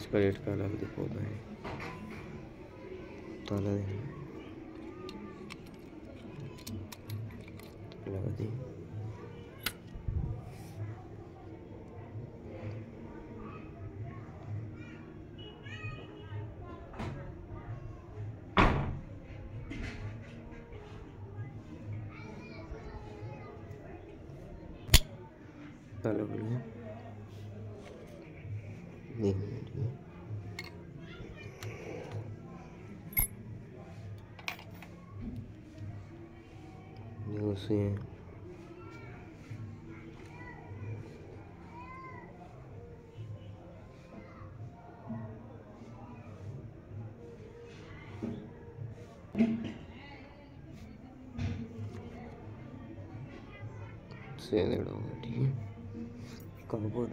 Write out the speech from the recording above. इसका रेट का अलग दिखो भाई ताला लगा दी ताला 六十元。谁的老公？衣服的。